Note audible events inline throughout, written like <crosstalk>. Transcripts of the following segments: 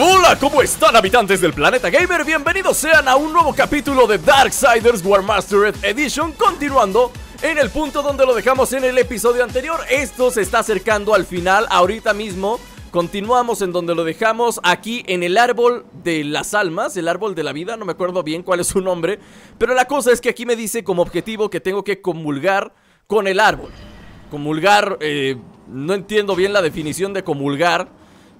Hola, ¿cómo están habitantes del planeta gamer? Bienvenidos sean a un nuevo capítulo de Darksiders War Mastered Edition Continuando en el punto donde lo dejamos en el episodio anterior Esto se está acercando al final ahorita mismo Continuamos en donde lo dejamos aquí en el árbol de las almas, el árbol de la vida, no me acuerdo bien cuál es su nombre Pero la cosa es que aquí me dice como objetivo que tengo que comulgar con el árbol Comulgar, eh, no entiendo bien la definición de comulgar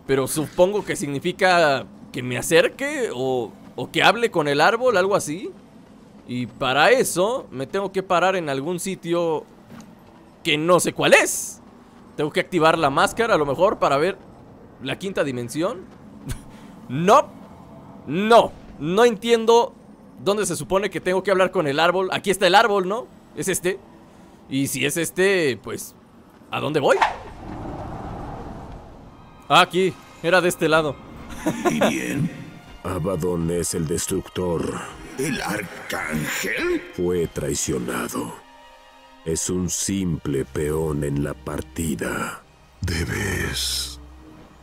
pero supongo que significa que me acerque o, o que hable con el árbol, algo así. Y para eso me tengo que parar en algún sitio que no sé cuál es. Tengo que activar la máscara a lo mejor para ver la quinta dimensión. <laughs> no, no, no entiendo dónde se supone que tengo que hablar con el árbol. Aquí está el árbol, ¿no? Es este. Y si es este, pues, ¿a dónde voy? Ah, aquí, era de este lado. ¿Y bien? Abaddon es el destructor. ¿El arcángel? Fue traicionado. Es un simple peón en la partida. Debes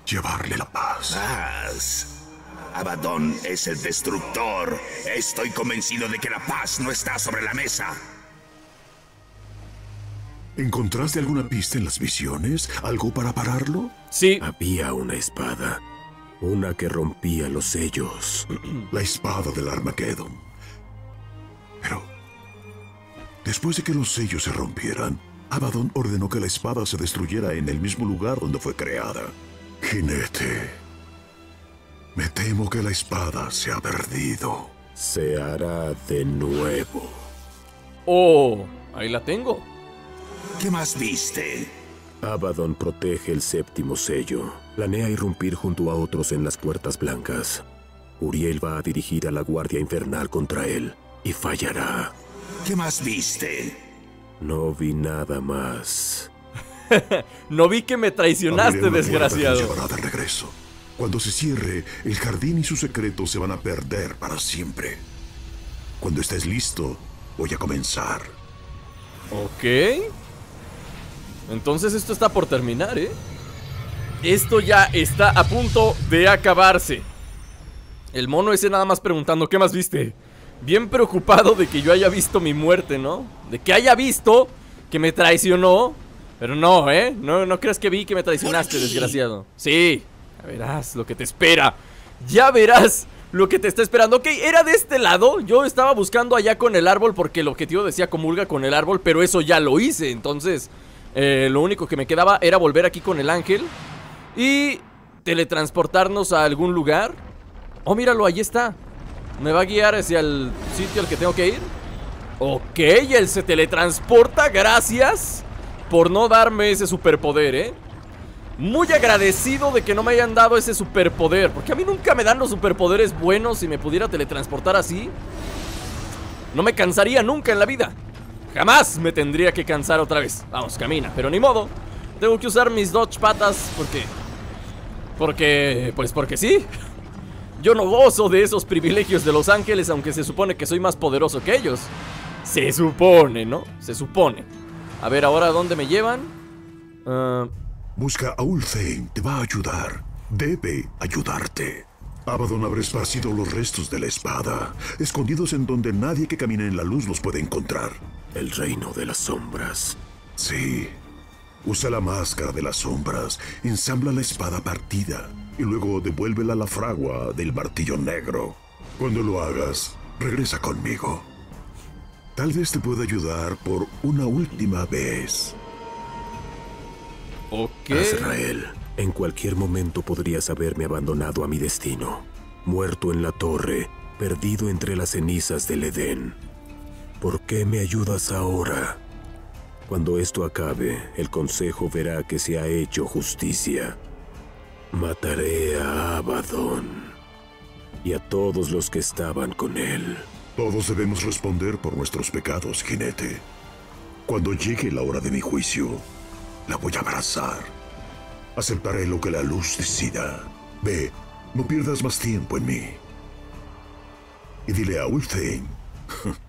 llevarle la paz. Paz. Abaddon es el destructor. Estoy convencido de que la paz no está sobre la mesa. ¿Encontraste alguna pista en las visiones? ¿Algo para pararlo? Sí. Había una espada. Una que rompía los sellos. <clears throat> La espada del Armageddon. Pero... Después de que los sellos se rompieran, Abaddon ordenó que la espada se destruyera en el mismo lugar donde fue creada. Jinete. Me temo que la espada se ha perdido. Se hará de nuevo. Oh, ahí la tengo. ¿Qué más viste? Abaddon protege el séptimo sello. Planea irrumpir junto a otros en las puertas blancas. Uriel va a dirigir a la Guardia Infernal contra él y fallará. ¿Qué más viste? No vi nada más. <laughs> no vi que me traicionaste, desgraciado. Llevará de regreso. Cuando se cierre, el jardín y sus secretos se van a perder para siempre. Cuando estés listo, voy a comenzar. Ok. Entonces esto está por terminar, ¿eh? Esto ya está a punto de acabarse. El mono ese nada más preguntando, ¿qué más viste? Bien preocupado de que yo haya visto mi muerte, ¿no? De que haya visto que me traicionó. Pero no, ¿eh? No, no creas que vi que me traicionaste, desgraciado. Sí, ya verás lo que te espera. Ya verás lo que te está esperando. Ok, era de este lado. Yo estaba buscando allá con el árbol porque el objetivo decía comulga con el árbol, pero eso ya lo hice. Entonces, eh, lo único que me quedaba era volver aquí con el ángel y teletransportarnos a algún lugar. Oh, míralo, ahí está. Me va a guiar hacia el sitio al que tengo que ir. Ok, él se teletransporta, gracias por no darme ese superpoder, ¿eh? Muy agradecido de que no me hayan dado ese superpoder Porque a mí nunca me dan los superpoderes buenos Si me pudiera teletransportar así No me cansaría nunca en la vida Jamás me tendría que cansar otra vez. Vamos, camina, pero ni modo. Tengo que usar mis dodge patas porque... Porque... Pues porque sí. Yo no gozo de esos privilegios de los ángeles Aunque se supone que soy más poderoso que ellos. Se supone, ¿no? Se supone. A ver, ahora, ¿dónde me llevan? Uh... Busca a Ulthane, te va a ayudar. Debe ayudarte. Abaddon habrá esparcido los restos de la espada, escondidos en donde nadie que camine en la luz los puede encontrar. El reino de las sombras. Sí. Usa la máscara de las sombras, ensambla la espada partida y luego devuélvela a la fragua del martillo negro. Cuando lo hagas, regresa conmigo. Tal vez te pueda ayudar por una última vez. Ok. Azrael. En cualquier momento podrías haberme abandonado a mi destino, muerto en la torre, perdido entre las cenizas del Edén. ¿Por qué me ayudas ahora? Cuando esto acabe, el Consejo verá que se ha hecho justicia. Mataré a Abaddon y a todos los que estaban con él. Todos debemos responder por nuestros pecados, jinete. Cuando llegue la hora de mi juicio, la voy a abrazar Aceptaré lo que la luz decida. Ve, no pierdas más tiempo en mí. Y dile a Ulthane <laughs>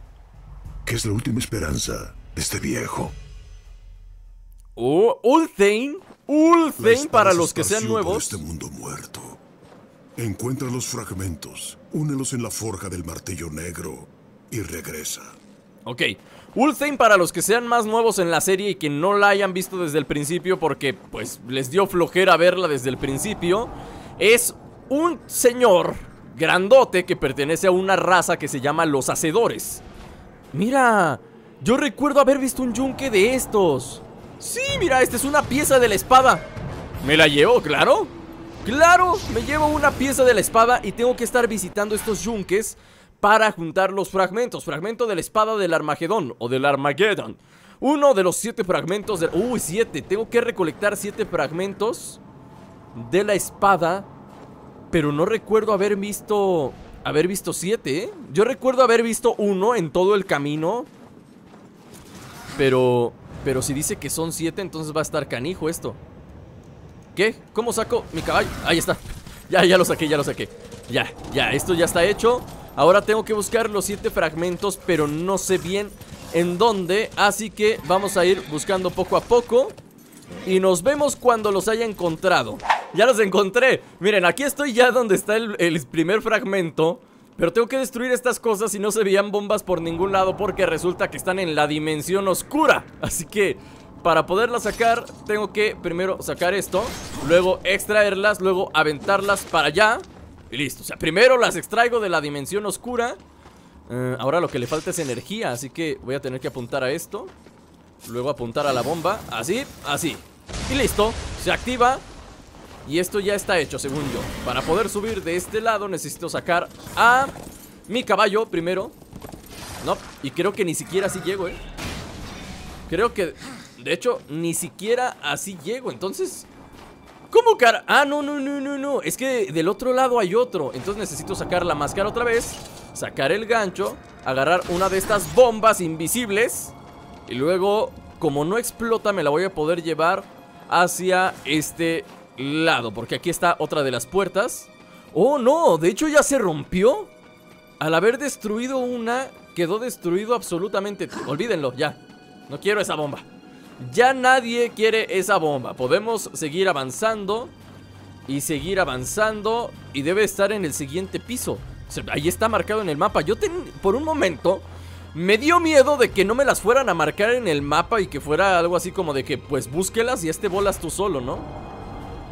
que es la última esperanza de este viejo. Oh, Ulthane. Ulthane para los que sean nuevos. este mundo muerto. Encuentra los fragmentos, únelos en la forja del martillo negro y regresa. Ok, Ulthane para los que sean más nuevos en la serie y que no la hayan visto desde el principio porque pues les dio flojera verla desde el principio, es un señor grandote que pertenece a una raza que se llama los Hacedores. Mira, yo recuerdo haber visto un yunque de estos. Sí, mira, esta es una pieza de la espada. ¿Me la llevo, claro? Claro, me llevo una pieza de la espada y tengo que estar visitando estos yunques para juntar los fragmentos. Fragmento de la espada del Armagedón o del Armageddon. Uno de los siete fragmentos del... Uy, siete. Tengo que recolectar siete fragmentos de la espada. Pero no recuerdo haber visto... Haber visto siete, ¿eh? Yo recuerdo haber visto uno en todo el camino. Pero... Pero si dice que son siete, entonces va a estar canijo esto. ¿Qué? ¿Cómo saco mi caballo? Ahí está. Ya, ya lo saqué, ya lo saqué. Ya, ya, esto ya está hecho. Ahora tengo que buscar los siete fragmentos, pero no sé bien en dónde. Así que vamos a ir buscando poco a poco. Y nos vemos cuando los haya encontrado. Ya los encontré. Miren, aquí estoy ya donde está el, primer fragmento. Pero tengo que destruir estas cosas y no se veían bombas por ningún lado porque resulta que están en la dimensión oscura. Así que para poderlas sacar tengo que primero sacar esto, luego extraerlas, luego aventarlas para allá y listo. O sea, primero las extraigo de la dimensión oscura. Eh, ahora lo que le falta es energía, así que voy a tener que apuntar a esto. Luego apuntar a la bomba, así, así. Y listo, se activa y esto ya está hecho, según yo. Para poder subir de este lado necesito sacar a mi caballo primero. No, y creo que ni siquiera así llego, eh Creo que, de hecho, ni siquiera así llego. Entonces, ¿cómo cara? Ah, no, no, no, no, no. Es que del otro lado hay otro. Entonces necesito sacar la máscara otra vez Sacar el gancho Agarrar una de estas bombas invisibles Y luego, como no explota, me la voy a poder llevar hacia este lado Porque aquí está otra de las puertas. Oh no, de hecho ya se rompió. Al haber destruido una Quedó destruido absolutamente Olvídenlo, ya. No quiero esa bomba. Ya nadie quiere esa bomba. Podemos seguir avanzando Y seguir avanzando Y debe estar en el siguiente piso. Ahí está marcado en el mapa. Yo por un momento me dio miedo de que no me las fueran a marcar en el mapa y que fuera algo así como de que pues búsquelas y este bolas tú solo, ¿no?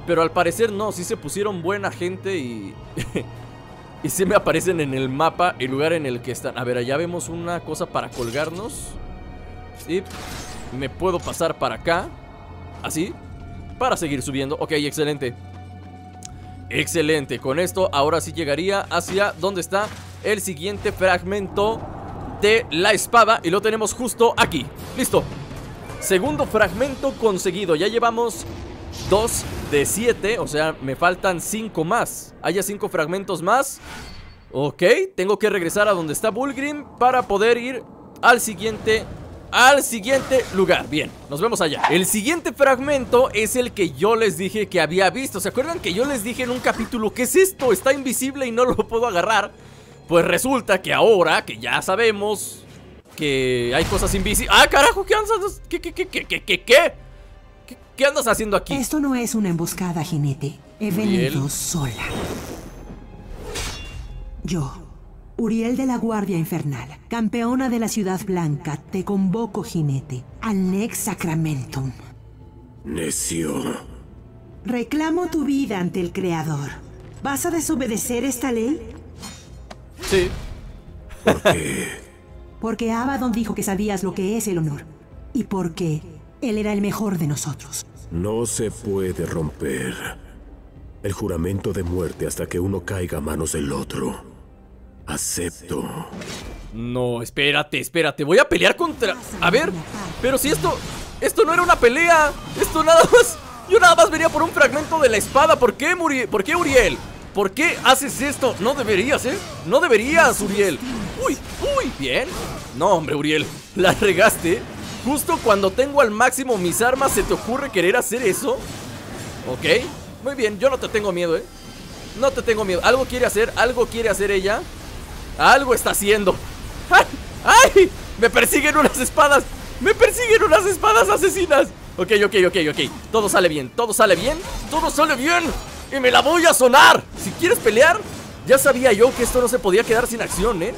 Pero al parecer no, sí se pusieron buena gente y... <laughs> y sí me aparecen en el mapa el lugar en el que están. A ver, allá vemos una cosa para colgarnos. Y me puedo pasar para acá. Así. Para seguir subiendo. Ok, excelente. Excelente. Con esto ahora sí llegaría hacia donde está el siguiente fragmento de la espada. Y lo tenemos justo aquí. Listo. Segundo fragmento conseguido. Ya llevamos 2 de 7, o sea, me faltan 5 más. Haya 5 fragmentos más. Ok, tengo que regresar a donde está Bullgrim para poder ir al siguiente al siguiente lugar. Bien, nos vemos allá. El siguiente fragmento es el que yo les dije que había visto. ¿Se acuerdan que yo les dije en un capítulo qué es esto? Está invisible y no lo puedo agarrar. Pues resulta que ahora que ya sabemos que hay cosas invisibles. ¡Ah, carajo! ¿Qué? ¿Qué, qué, qué, qué, qué, qué? ¿Qué, andas haciendo aquí? Esto no es una emboscada, jinete. He venido sola. Yo, Uriel de la Guardia Infernal, campeona de la Ciudad Blanca, te convoco, jinete, al Nex Sacramentum. Necio. Reclamo tu vida ante el Creador. ¿Vas a desobedecer esta ley? Sí. ¿Por qué? Porque Abaddon dijo que sabías lo que es el honor. Y porque él era el mejor de nosotros. No se puede romper el juramento de muerte hasta que uno caiga a manos del otro. Acepto. No, espérate, espérate. Voy a pelear contra... A ver, pero si esto... Esto no era una pelea. Esto nada más... Yo nada más venía por un fragmento de la espada. ¿Por qué, Muriel? ¿Por qué, Uriel? ¿Por qué haces esto? No deberías, ¿eh? No deberías, Uriel. Uy, uy, bien. No, hombre, Uriel. La regaste. Justo cuando tengo al máximo mis armas, ¿se te ocurre querer hacer eso? Ok, muy bien, yo no te tengo miedo, ¿eh? No te tengo miedo, algo quiere hacer, algo quiere hacer ella Algo está haciendo ¡Ay! ¡Ay! Me persiguen unas espadas Me persiguen unas espadas asesinas Ok, ok, ok, ok Todo sale bien, todo sale bien Todo sale bien Y me la voy a sonar Si quieres pelear Ya sabía yo que esto no se podía quedar sin acción, ¿eh?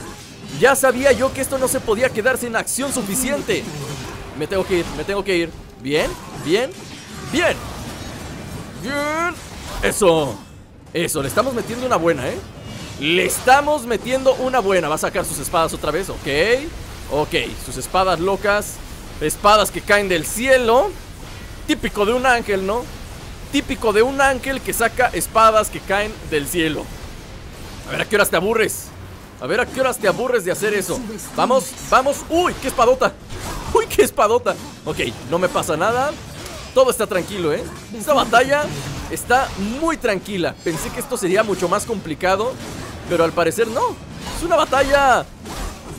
Ya sabía yo que esto no se podía quedar sin acción suficiente Me tengo que ir, me tengo que ir. Bien, bien, bien. Bien. Eso Eso, le estamos metiendo una buena, ¿eh? Le estamos metiendo una buena. Va a sacar sus espadas otra vez, ok. Ok, sus espadas locas. Espadas que caen del cielo. Típico de un ángel, ¿no? Típico de un ángel que saca espadas que caen del cielo. A ver a qué horas te aburres A ver a qué horas te aburres de hacer eso Vamos, vamos. Uy, qué espadota Uy, qué espadota Ok, no me pasa nada Todo está tranquilo, ¿eh? Esta batalla está muy tranquila Pensé que esto sería mucho más complicado Pero al parecer no Es una batalla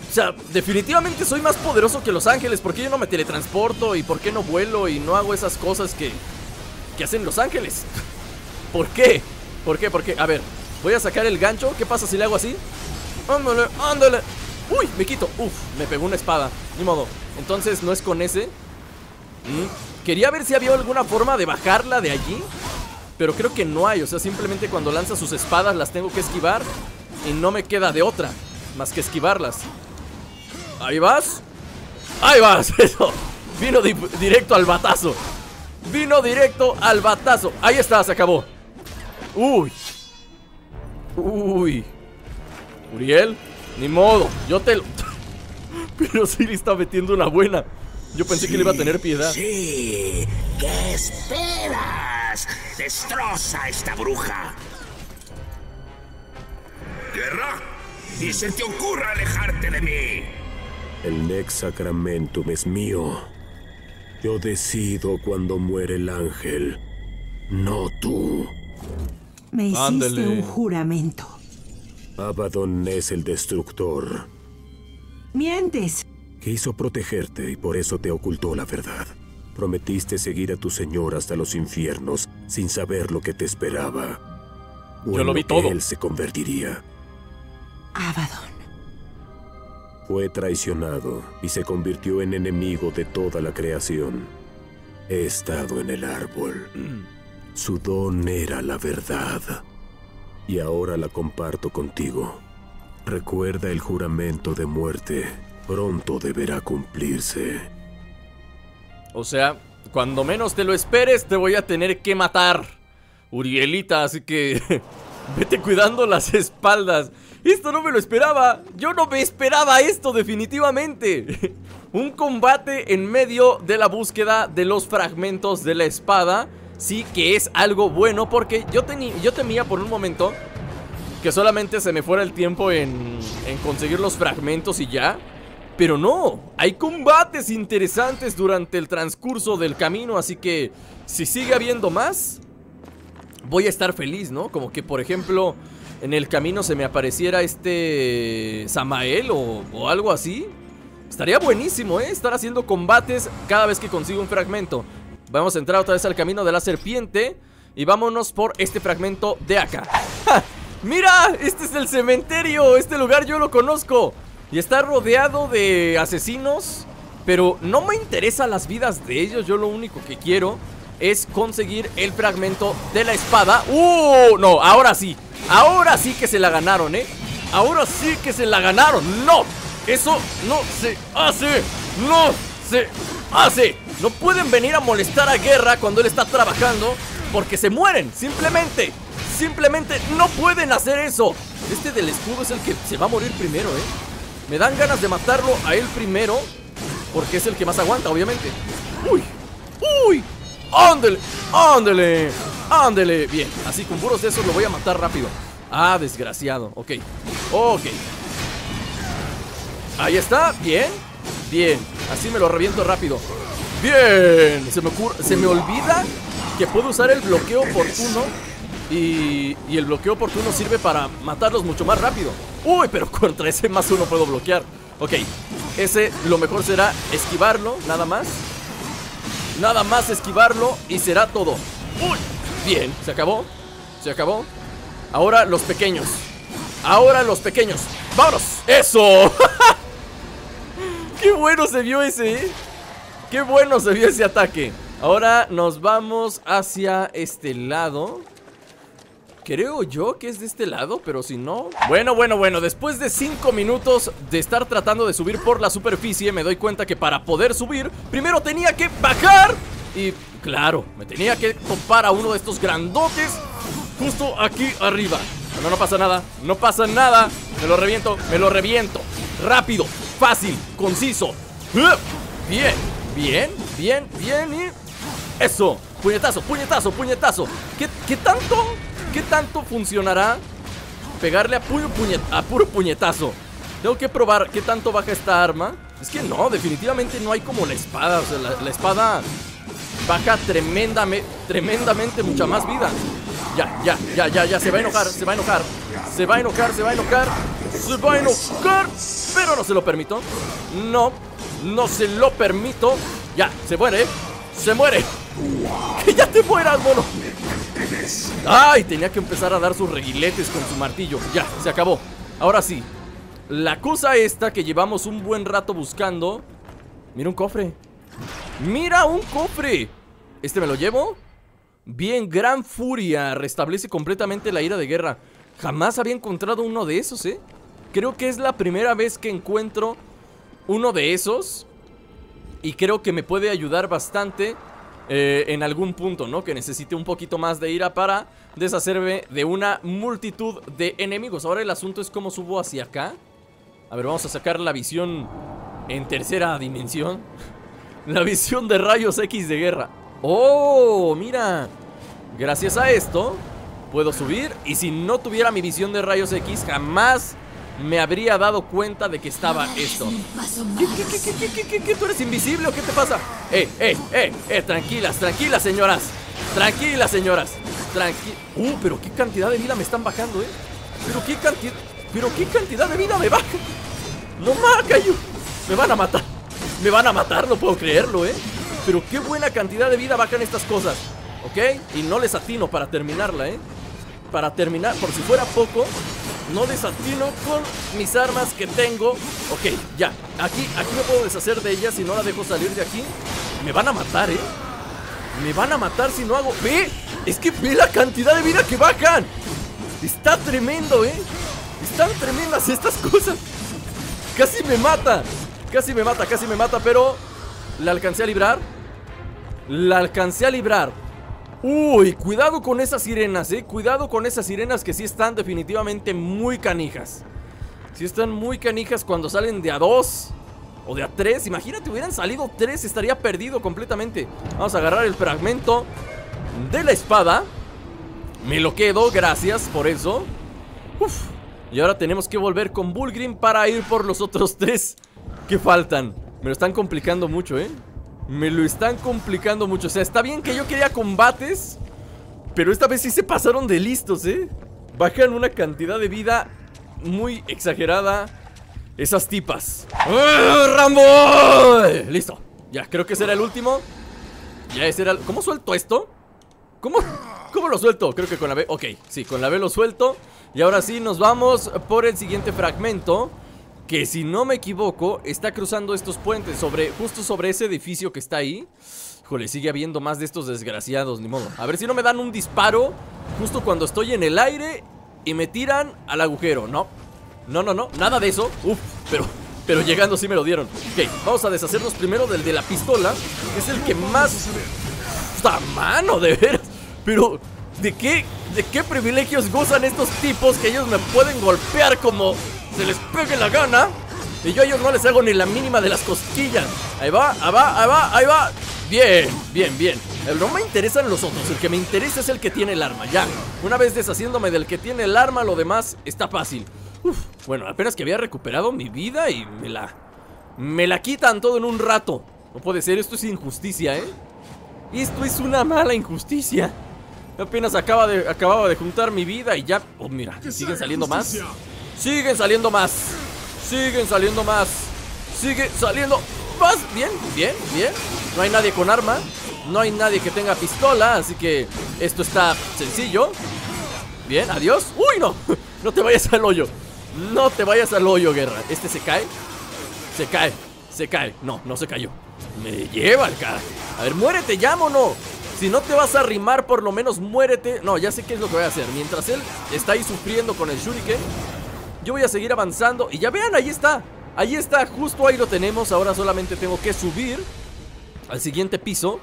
o sea, definitivamente soy más poderoso que los ángeles. ¿Por qué yo no me teletransporto? ¿Y por qué no vuelo? Y no hago esas cosas que, que hacen los ángeles. <laughs> ¿Por qué? ¿Por qué? ¿Por qué? A ver, voy a sacar el gancho. ¿Qué pasa si le hago así? Ándale, ándale. Uy, me quito. Uf, me pegó una espada. Ni modo. Entonces no es con ese. Mm, quería ver si había alguna forma de bajarla de allí. Pero creo que no hay. O sea, simplemente cuando lanza sus espadas las tengo que esquivar. Y no me queda de otra. Más que esquivarlas. Ahí vas. Ahí vas. <laughs> Eso. Vino directo al batazo. Vino directo al batazo. Ahí está, se acabó. Uy. Uy. Uriel, ni modo. Yo te lo. <laughs> Pero sí le está metiendo una buena. Yo pensé que le iba a tener piedad. Sí. ¿Qué esperas? Destroza a esta bruja. Guerra. Y se te ocurra alejarte de mí. El Nex Sacramentum es mío. Yo decido cuando muere el ángel, no tú. Me hiciste Ándale. un juramento. Abaddon es el destructor. Mientes. Quiso protegerte y por eso te ocultó la verdad. Prometiste seguir a tu señor hasta los infiernos sin saber lo que te esperaba. O Yo en lo vi que todo. Él se convertiría. Abaddon. Fue traicionado y se convirtió en enemigo de toda la creación. He estado en el árbol. Su don era la verdad. Y ahora la comparto contigo. Recuerda el juramento de muerte. Pronto deberá cumplirse. O sea, cuando menos te lo esperes, te voy a tener que matar. Urielita, así que <laughs> vete cuidando las espaldas. Esto no me lo esperaba. Yo no me esperaba esto definitivamente. <laughs> Un combate en medio de la búsqueda de los fragmentos de la espada. Sí que es algo bueno porque yo, yo temía por un momento que solamente se me fuera el tiempo en, en conseguir los fragmentos y ya. Pero no, hay combates interesantes durante el transcurso del camino, así que si sigue habiendo más, voy a estar feliz, ¿no? Como que, por ejemplo, en el camino se me apareciera este Samael o, o algo así. Estaría buenísimo, ¿eh? Estar haciendo combates cada vez que consigo un fragmento. Vamos a entrar otra vez al camino de la serpiente y vámonos por este fragmento de acá. ¡Mira! Este es el cementerio. Este lugar yo lo conozco. Y está rodeado de asesinos. Pero no me interesan las vidas de ellos. Yo lo único que quiero es conseguir el fragmento de la espada. ¡Uh! No, ahora sí. Ahora sí que se la ganaron, ¿eh? Ahora sí que se la ganaron. ¡No! Eso no se hace. No se hace. No pueden venir a molestar a Guerra cuando él está trabajando. Porque se mueren, simplemente. Simplemente no pueden hacer eso. Este del escudo es el que se va a morir primero, ¿eh? Me dan ganas de matarlo a él primero. Porque es el que más aguanta, obviamente. ¡Uy! ¡Uy! ¡Ándele! ¡Ándele! ¡Ándele! Bien, así con puros de esos lo voy a matar rápido. Ah, desgraciado. Ok. Ok. Ahí está. Bien. Bien. Así me lo reviento rápido. Bien. Se me, se me olvida que puedo usar el bloqueo oportuno. Y, y el bloqueo oportuno sirve para matarlos mucho más rápido. Uy, pero <laughs> contra ese más uno puedo bloquear. Ok. Ese lo mejor será esquivarlo, nada más. Nada más esquivarlo y será todo. Uy. Bien, se acabó. Se acabó. Ahora los pequeños. Ahora los pequeños. ¡Vámonos! ¡Eso! <laughs> ¡Qué bueno se vio ese! ¿eh? ¡Qué bueno se vio ese ataque! Ahora nos vamos hacia este lado. Creo yo que es de este lado, pero si no... Bueno, bueno, bueno, después de 5 minutos de estar tratando de subir por la superficie Me doy cuenta que para poder subir, primero tenía que bajar. Y claro, me tenía que topar a uno de estos grandotes Justo aquí arriba. No, no pasa nada, no pasa nada. Me lo reviento, me lo reviento. Rápido, fácil, conciso. Bien, bien, bien, bien y... Eso, puñetazo, puñetazo, puñetazo ¿Qué, qué tanto ¿Qué tanto funcionará pegarle a puro, a puro puñetazo? Tengo que probar qué tanto baja esta arma. Es que no, definitivamente no hay como la espada. O sea, la, espada baja tremendamente, tremendamente mucha más vida. Ya, ya, ya, ya, ya. Se va a enojar, se va a enojar. Se va a enojar, se va a enojar. Se va a enojar. Pero no se lo permito. No, no se lo permito. Ya, se muere. Se muere. <laughs> Que ya te mueras, mono. ¡Ay! Tenía que empezar a dar sus reguiletes con su martillo. Ya, se acabó. Ahora sí. La cosa esta que llevamos un buen rato buscando. Mira un cofre. ¡Mira un cofre! ¿Este me lo llevo? Bien, gran furia. Restablece completamente la ira de guerra. Jamás había encontrado uno de esos, ¿eh? Creo que es la primera vez que encuentro uno de esos. Y creo que me puede ayudar bastante eh, en algún punto, ¿no? Que necesite un poquito más de ira para deshacerme de una multitud de enemigos. Ahora el asunto es cómo subo hacia acá. A ver, vamos a sacar la visión en tercera dimensión. <laughs> La visión de rayos X de guerra. ¡Oh! Mira. Gracias a esto puedo subir. Y si no tuviera mi visión de rayos X, jamás me habría dado cuenta de que estaba esto. ¿Qué, qué, qué, qué, tú eres invisible o qué te pasa? Eh, eh, eh, eh, tranquilas, tranquilas, señoras. Tranquilas, señoras. Tranqui uh, pero qué cantidad de vida me están bajando, eh. Pero qué cantidad, pero qué cantidad de vida me baja. No más, Me van a matar. Me van a matar, no puedo creerlo, eh. Pero qué buena cantidad de vida bajan estas cosas. ¿Ok? Y no les atino para terminarla, eh. Para terminar, por si fuera poco, no desatino con mis armas que tengo. Ok, ya, aquí, aquí me puedo deshacer de ellas si no la dejo salir de aquí. Me van a matar, ¿eh? Me van a matar si no hago... ¡Ve! Es que ve la cantidad de vida que bajan. Está tremendo, ¿eh? Están tremendas estas <laughs> cosas Casi me mata. Casi me mata, casi me mata, pero... La alcancé a librar. La alcancé a librar Uy, cuidado con esas sirenas, eh Cuidado con esas sirenas que sí están definitivamente muy canijas. Sí están muy canijas cuando salen de a dos O de a tres. Imagínate, hubieran salido tres, estaría perdido completamente. Vamos a agarrar el fragmento de la espada. Me lo quedo, gracias por eso. Uf. Y ahora tenemos que volver con Bullgrim para ir por los otros tres que faltan. Me lo están complicando mucho, eh me lo están complicando mucho. O sea, está bien que yo quería combates. Pero esta vez sí se pasaron de listos, ¿eh? Bajan una cantidad de vida muy exagerada. Esas tipas. ¡Ah, ¡Rambo! Listo. Ya, creo que ese era el último. Ya ese era el... ¿Cómo suelto esto? ¿Cómo? ¿Cómo lo suelto? Creo que con la B... Ok, sí, con la B lo suelto. Y ahora sí, nos vamos por el siguiente fragmento que si no me equivoco, está cruzando estos puentes sobre, justo sobre ese edificio que está ahí. Híjole, sigue habiendo más de estos desgraciados, ni modo. A ver si no me dan un disparo justo cuando estoy en el aire y me tiran al agujero. No, no, no, no, nada de eso. Uf, pero, pero llegando sí me lo dieron. Ok, vamos a deshacernos primero del de la pistola, es el que más... ¡Está mano, de veras! Pero, ¿de qué, ¿de qué privilegios gozan estos tipos que ellos me pueden golpear como se les pegue la gana. Y yo a ellos no les hago ni la mínima de las cosquillas. Ahí va, ahí va, ahí va, ahí va. Bien, bien, bien. No me interesan los otros, el que me interesa es el que tiene el arma, ya. Una vez deshaciéndome del que tiene el arma, lo demás está fácil. Uf, bueno, apenas que había recuperado mi vida y me la... Me la quitan todo en un rato. No puede ser, esto es injusticia, ¿eh? Esto es una mala injusticia. Apenas acaba de, acababa de juntar mi vida y ya... Oh, mira, siguen saliendo más. Siguen saliendo más. Siguen saliendo más. Sigue saliendo más. Bien, bien, bien. No hay nadie con arma. No hay nadie que tenga pistola. Así que esto está sencillo. Bien, adiós. ¡Uy, no! <laughs> No te vayas al hoyo. No te vayas al hoyo, guerra. Este se cae. Se cae. Se cae. No, no se cayó. Me lleva el cara. A ver, muérete ya, mono. Si no te vas a rimar, por lo menos muérete. No, ya sé qué es lo que voy a hacer. Mientras él está ahí sufriendo con el shuriken, yo voy a seguir avanzando. Y ya vean, ahí está. Ahí está, justo ahí lo tenemos. Ahora solamente tengo que subir al siguiente piso.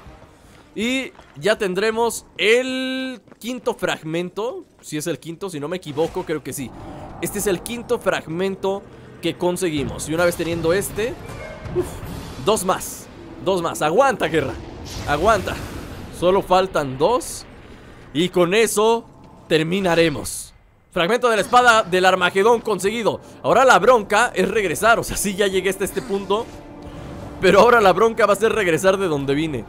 Y ya tendremos el quinto fragmento. Si es el quinto, si no me equivoco, creo que sí. Este es el quinto fragmento que conseguimos. Y una vez teniendo este, dos más. Dos más. Aguanta, guerra. Aguanta. Solo faltan dos. Y con eso terminaremos. Fragmento de la espada del Armagedón conseguido. Ahora la bronca es regresar. O sea, sí, ya llegué hasta este punto. Pero ahora la bronca va a ser regresar de donde vine.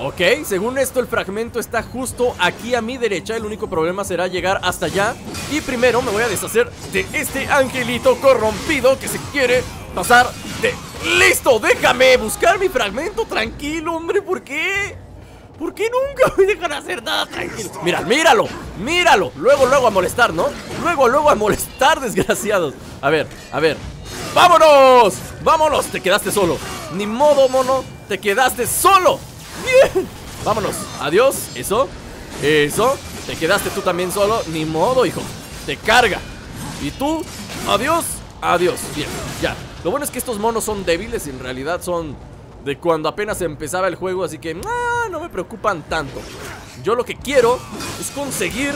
Ok, según esto el fragmento está justo aquí a mi derecha. El único problema será llegar hasta allá. Y primero me voy a deshacer de este angelito corrompido que se quiere pasar de... ¡Listo! Déjame buscar mi fragmento. Tranquilo, hombre. ¿Por qué? ¿Por qué nunca me dejan hacer nada tranquilo? Mira, míralo, míralo. Luego, luego a molestar, ¿no? Luego, luego a molestar, <laughs> desgraciados. A ver, a ver. ¡Vámonos! ¡Vámonos! Te quedaste solo. Ni modo, mono. Te quedaste solo. Bien. Vámonos. Adiós. Eso. Eso. Te quedaste tú también solo. Ni modo, hijo. Te carga. Y tú Adiós. Adiós. Bien. Ya. Lo bueno es que estos monos son débiles en realidad son de cuando apenas empezaba el juego, así que ah, no me preocupan tanto. Yo lo que quiero es conseguir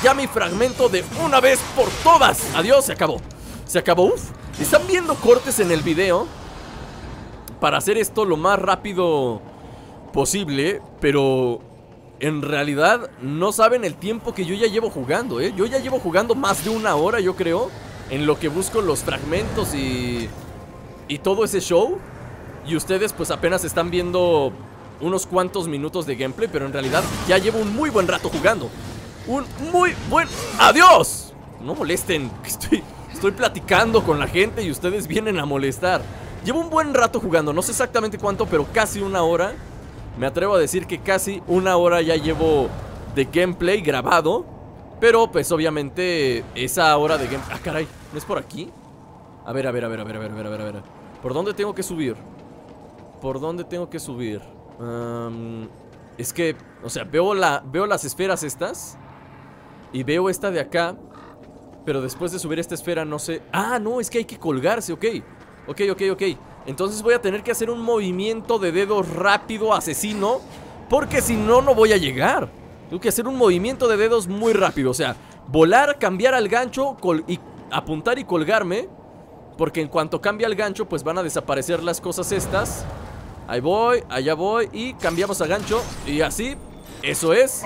ya mi fragmento de una vez por todas. Adiós, se acabó. Se acabó. Uf. Están viendo cortes en el video para hacer esto lo más rápido posible, pero en realidad no saben el tiempo que yo ya llevo jugando, ¿eh? Yo ya llevo jugando más de una hora, yo creo, en lo que busco los fragmentos y, y todo ese show. Y ustedes pues apenas están viendo unos cuantos minutos de gameplay, pero en realidad ya llevo un muy buen rato jugando. Un muy buen... ¡Adiós! No molesten, <laughs> estoy, estoy platicando con la gente y ustedes vienen a molestar. Llevo un buen rato jugando, no sé exactamente cuánto, pero casi una hora. Me atrevo a decir que casi una hora ya llevo de gameplay grabado. Pero pues obviamente esa hora de gameplay... Ah, caray, ¿no es por aquí? A ver, a ver, a ver, a ver, a ver, a ver, a ver. ¿Por dónde tengo que subir? ¿Por dónde tengo que subir? es que, o sea, veo, la, veo las esferas estas Y veo esta de acá Pero después de subir esta esfera no sé. Ah, no, es que hay que colgarse, ok. Ok, ok, ok. Entonces voy a tener que hacer un movimiento de dedos rápido, asesino Porque si no, no voy a llegar. Tengo que hacer un movimiento de dedos muy rápido O sea, volar, cambiar al gancho y apuntar y colgarme Porque en cuanto cambia el gancho, pues van a desaparecer las cosas estas Ahí voy, allá voy y cambiamos a gancho Y así, eso es.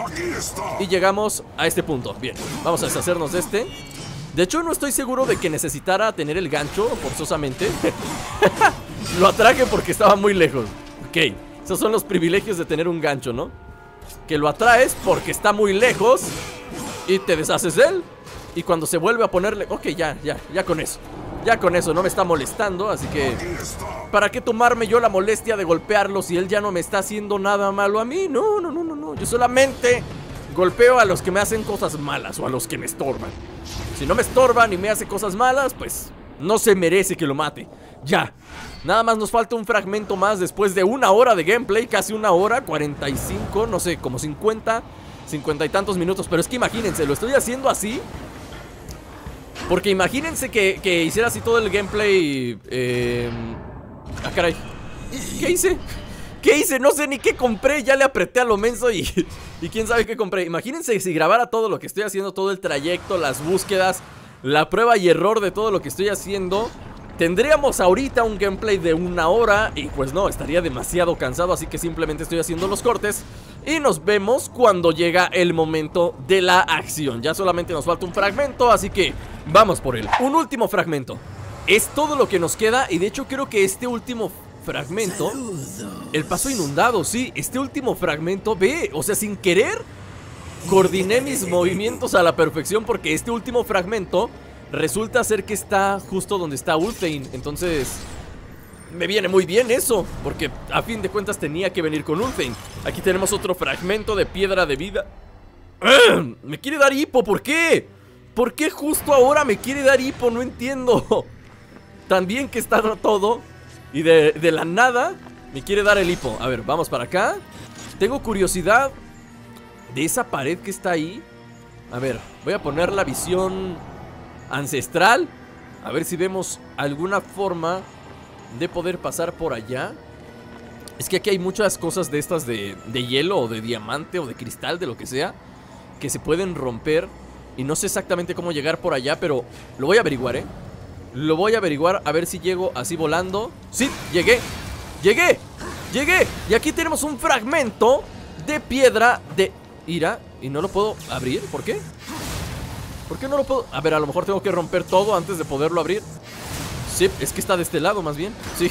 Y llegamos a este punto. Bien, vamos a deshacernos de este. De hecho no estoy seguro de que necesitara tener el gancho Forzosamente. <laughs> Lo atraje porque estaba muy lejos. Ok, esos son los privilegios de tener un gancho, ¿no? Que lo atraes porque está muy lejos Y te deshaces de él. Y cuando se vuelve a ponerle... Ok, ya, ya, ya con eso ya con eso no me está molestando, así que... ¿Para qué tomarme yo la molestia de golpearlo si él ya no me está haciendo nada malo a mí? No, no, no, no, no. Yo solamente golpeo a los que me hacen cosas malas o a los que me estorban. Si no me estorban y me hace cosas malas, pues no se merece que lo mate. Ya. Nada más nos falta un fragmento más después de una hora de gameplay, casi una hora, 45, no sé, como 50, 50 y tantos minutos. Pero es que imagínense, lo estoy haciendo así porque imagínense que, que hiciera así todo el gameplay eh... Ah, caray ¿Qué hice? ¿Qué hice? No sé ni qué compré Ya le apreté a lo menso y, <laughs> y quién sabe qué compré Imagínense si grabara todo lo que estoy haciendo Todo el trayecto, las búsquedas La prueba y error de todo lo que estoy haciendo Tendríamos ahorita un gameplay de una hora Y pues no, estaría demasiado cansado Así que simplemente estoy haciendo los cortes y nos vemos cuando llega el momento de la acción. Ya solamente nos falta un fragmento, así que vamos por él. Un último fragmento. Es todo lo que nos queda y de hecho creo que este último fragmento El paso inundado, sí Este último fragmento, ve, o sea, sin querer Coordiné mis movimientos a la perfección porque este último fragmento Resulta ser que está justo donde está Ulfheim Entonces me viene muy bien eso, porque a fin de cuentas tenía que venir con Ulfheim. Aquí tenemos otro fragmento de piedra de vida. Me quiere dar hipo, ¿por qué? ¿Por qué justo ahora me quiere dar hipo? No entiendo. <laughs> Tan bien que está todo y de, de la nada me quiere dar el hipo. A ver, vamos para acá. Tengo curiosidad de esa pared que está ahí. A ver, voy a poner la visión ancestral. A ver si vemos alguna forma de poder pasar por allá. Es que aquí hay muchas cosas de estas de, de hielo o de diamante o de cristal, de lo que sea, que se pueden romper. Y no sé exactamente cómo llegar por allá, pero lo voy a averiguar, ¿eh? Lo voy a averiguar a ver si llego así volando. ¡Sí! ¡Llegué! ¡Llegué! ¡Llegué! Y aquí tenemos un fragmento de piedra de ira. Y no lo puedo abrir. ¿Por qué? ¿Por qué no lo puedo? A ver, a lo mejor tengo que romper todo antes de poderlo abrir. Sí, es que está de este lado más bien. <laughs> Sí,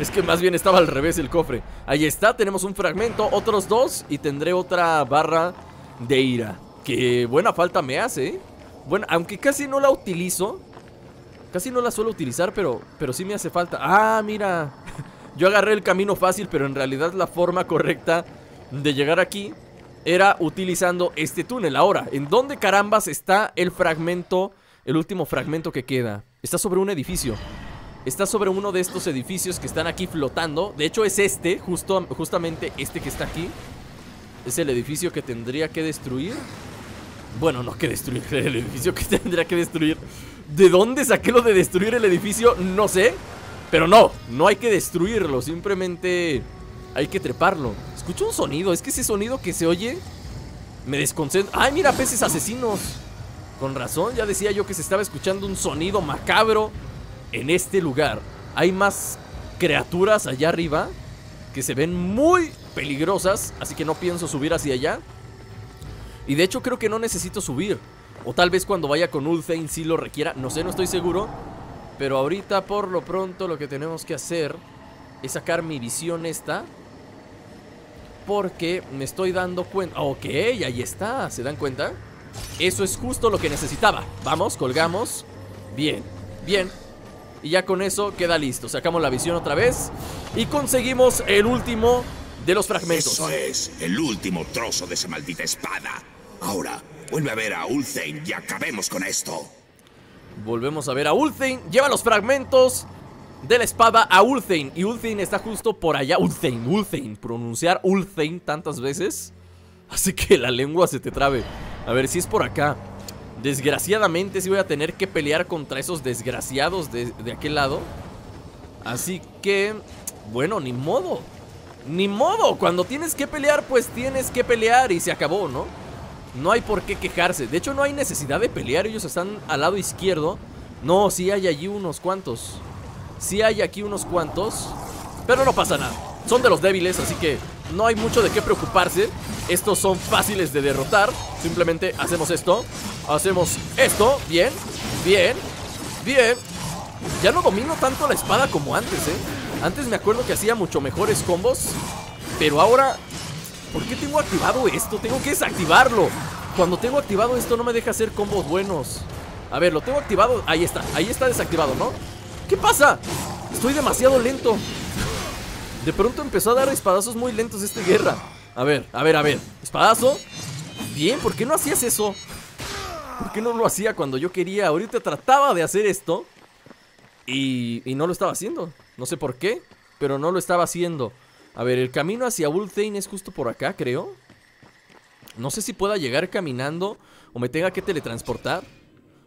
es que más bien estaba al revés el cofre. Ahí está, tenemos un fragmento, otros dos y tendré otra barra de ira. Que buena falta me hace, ¿eh? Bueno, aunque casi no la utilizo. Casi no la suelo utilizar, pero, pero sí me hace falta. Ah, mira. <laughs> Yo agarré el camino fácil, pero en realidad la forma correcta de llegar aquí era utilizando este túnel. Ahora, ¿en dónde carambas está el fragmento, el último fragmento que queda? Está sobre un edificio. Está sobre uno de estos edificios que están aquí flotando. De hecho, es este, justo, justamente este que está aquí. Es el edificio que tendría que destruir. Bueno, no que destruir, <laughs> el edificio que tendría que destruir. ¿De dónde saqué lo de destruir el edificio? No sé. Pero no, no hay que destruirlo, simplemente hay que treparlo. Escucho un sonido, es que ese sonido que se oye me desconcentra. ¡Ay, mira, peces asesinos! Con razón, ya decía yo que se estaba escuchando un sonido macabro en este lugar. Hay más criaturas allá arriba que se ven muy peligrosas, así que no pienso subir hacia allá. Y de hecho creo que no necesito subir. O tal vez cuando vaya con Ulthane sí lo requiera, no sé, no estoy seguro. Pero ahorita por lo pronto lo que tenemos que hacer es sacar mi visión esta. Porque me estoy dando cuenta... Ok, ahí está, ¿se dan cuenta? Eso es justo lo que necesitaba. Vamos, colgamos. Bien, bien. Y ya con eso queda listo. Sacamos la visión otra vez. Y conseguimos el último de los fragmentos. Eso es, el último trozo de esa maldita espada. Ahora, vuelve a ver a Ulthane y acabemos con esto. Volvemos a ver a Ulthane. Lleva los fragmentos de la espada a Ulthane. Y Ulthane está justo por allá. Ulthane, Ulthane. Pronunciar Ulthane tantas veces. Así que la lengua se te trabe. A ver si es por acá. Desgraciadamente sí voy a tener que pelear contra esos desgraciados de, de aquel lado. Así que... Bueno, ni modo. Ni modo. Cuando tienes que pelear, pues tienes que pelear y se acabó, ¿no? No hay por qué quejarse. De hecho, no hay necesidad de pelear. Ellos están al lado izquierdo. No, sí hay allí unos cuantos. Sí hay aquí unos cuantos. Pero no pasa nada. Son de los débiles, así que no hay mucho de qué preocuparse. Estos son fáciles de derrotar. Simplemente hacemos esto. Hacemos esto. Bien. Bien. Bien. Ya no domino tanto la espada como antes, ¿eh? Antes me acuerdo que hacía mucho mejores combos. Pero ahora ¿Por qué tengo activado esto? Tengo que desactivarlo Cuando tengo activado esto no me deja hacer combos buenos A ver, lo tengo activado Ahí está, ahí está desactivado, ¿no? ¿Qué pasa? Estoy demasiado lento De pronto empezó a dar espadazos muy lentos esta guerra A ver, a ver, a ver Espadazo Bien, ¿por qué no hacías eso? ¿Por qué no lo hacía cuando yo quería? Ahorita trataba de hacer esto y, y no lo estaba haciendo No sé por qué, pero no lo estaba haciendo a ver, el camino hacia Ulthane es justo por acá, creo. No sé si pueda llegar caminando o me tenga que teletransportar.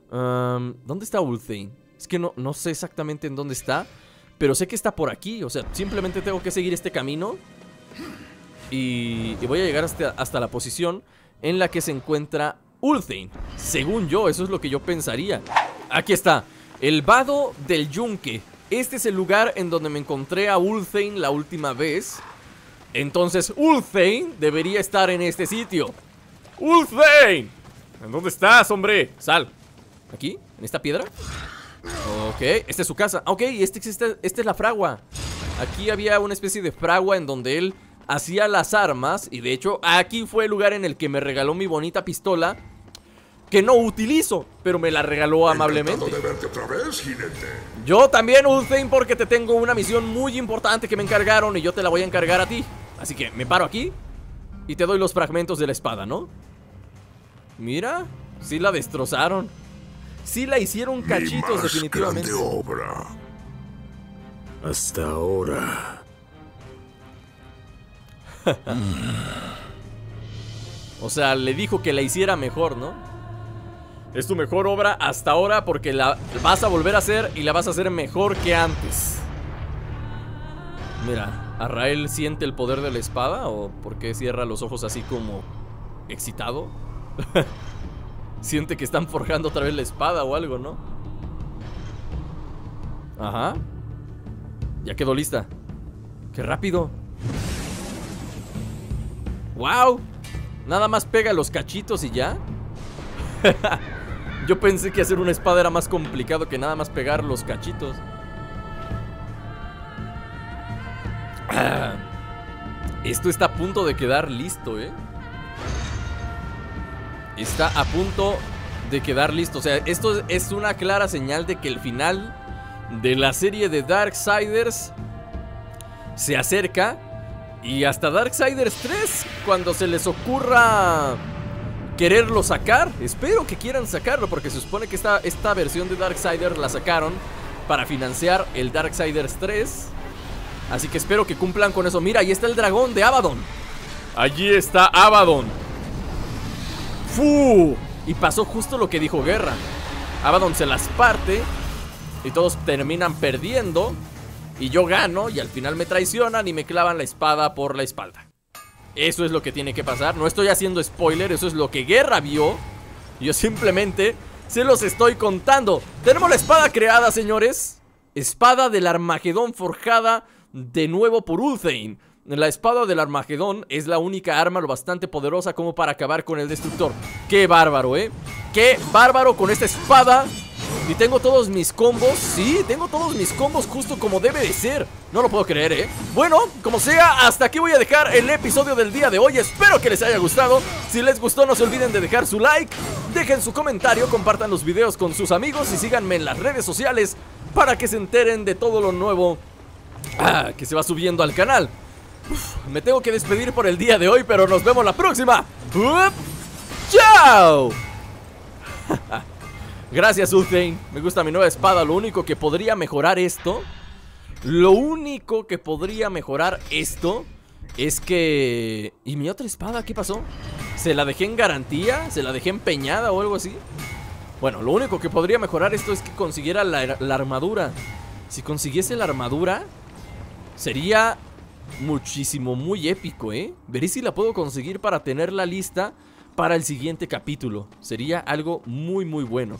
¿Dónde está Ulthane? Es que no, no sé exactamente en dónde está. Pero sé que está por aquí. O sea, simplemente tengo que seguir este camino. Y, y voy a llegar hasta, hasta la posición en la que se encuentra Ulthane. Según yo, eso es lo que yo pensaría. Aquí está. El vado del yunque. Este es el lugar en donde me encontré a Ulthane la última vez. Entonces Ulthane debería estar en este sitio. ¡Ulthane! ¿En dónde estás, hombre? Sal. ¿Aquí? ¿En esta piedra? Ok, esta es su casa. Ok, esta este, este es la fragua. Aquí había una especie de fragua en donde él hacía las armas. Y de hecho, aquí fue el lugar en el que me regaló mi bonita pistola que no utilizo, pero me la regaló amablemente. de verte otra vez, jinete. Yo también, Ulthane, porque te tengo una misión muy importante que me encargaron y yo te la voy a encargar a ti. Así que me paro aquí y te doy los fragmentos de la espada, ¿no? Mira, sí la destrozaron. Sí la hicieron cachitos, más definitivamente. grande obra. Hasta ahora. <laughs> O sea, le dijo que la hiciera mejor, ¿no? Es tu mejor obra hasta ahora porque la vas a volver a hacer y la vas a hacer mejor que antes. Mira, ¿Arrael siente el poder de la espada o por qué cierra los ojos así como excitado? <laughs> siente que están forjando otra vez la espada o algo, ¿no? Ajá. Ya quedó lista. ¡Qué rápido! ¡Wow! Nada más pega los cachitos y ya. <laughs> Yo pensé que hacer una espada era más complicado que nada más pegar los cachitos. <clears throat> Esto está a punto de quedar listo, ¿eh? Está a punto de quedar listo. O sea, esto es una clara señal de que el final de la serie de Darksiders se acerca. Y hasta Darksiders 3, cuando se les ocurra quererlo sacar, espero que quieran sacarlo, porque se supone que esta, esta versión de Darksiders la sacaron para financiar el Darksiders 3. Así que espero que cumplan con eso. Mira, ahí está el dragón de Abaddon. Allí está Abaddon. ¡Fu! Y pasó justo lo que dijo Guerra. Abaddon se las parte y todos terminan perdiendo. Y yo gano y al final me traicionan y me clavan la espada por la espalda. Eso es lo que tiene que pasar. No estoy haciendo spoiler, eso es lo que Guerra vio. Yo simplemente se los estoy contando. Tenemos la espada creada, señores. Espada del Armagedón forjada de nuevo por Ulthane. La espada del Armagedón es la única arma lo bastante poderosa como para acabar con el destructor. ¡Qué bárbaro, eh! ¡Qué bárbaro con esta espada! Y tengo todos mis combos Sí, tengo todos mis combos justo como debe de ser No lo puedo creer, ¿eh? Bueno, como sea, hasta aquí voy a dejar el episodio del día de hoy Espero que les haya gustado Si les gustó, no se olviden de dejar su like Dejen su comentario, compartan los videos con sus amigos Y síganme en las redes sociales Para que se enteren de todo lo nuevo ah, Que se va subiendo al canal Me tengo que despedir por el día de hoy Pero nos vemos la próxima ¡Chao! <laughs> Gracias, Ulthane. Me gusta mi nueva espada. Lo único que podría mejorar esto... Lo único que podría mejorar esto... Es que... ¿Y mi otra espada? ¿Qué pasó? ¿Se la dejé en garantía? ¿Se la dejé empeñada o algo así? Bueno, lo único que podría mejorar esto es que consiguiera la armadura. Si consiguiese la armadura... Sería muchísimo, muy épico, ¿eh? Veré si la puedo conseguir para tenerla lista para el siguiente capítulo. Sería algo muy, muy bueno.